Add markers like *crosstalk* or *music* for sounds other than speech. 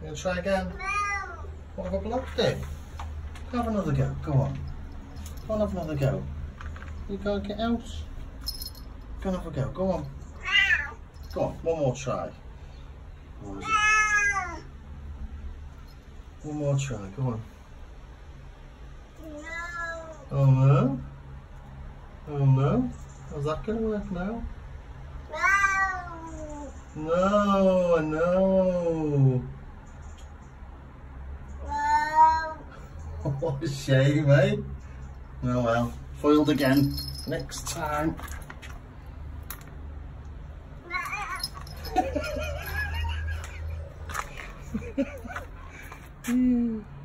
You gonna try again? What have I blocked it? Have another go. Go on. Go on, have another go. You can't get out. Go on, have a go. Go on. Go on, one more try. One more try. Go on. Oh no. Oh no. How's that to work now? No! No, no. What a shame, eh? Oh well, foiled again. Next time. mm. *laughs*